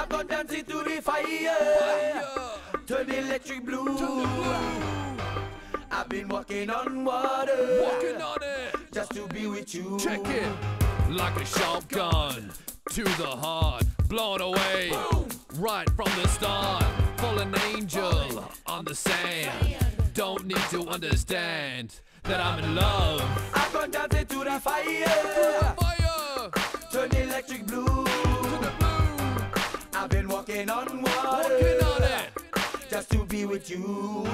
I've gone dancing to the fire, turn the electric blue. Turn the blue. I've been walking on water, Walking on it. just to be with you. Check it. Like a shotgun to the heart, blown away right from the start. Fallen angel on the sand. Don't need to understand that I'm in love. I've gone dancing to the fire, Fire turn the electric blue. Walking on water, Walking on it. just to be with you.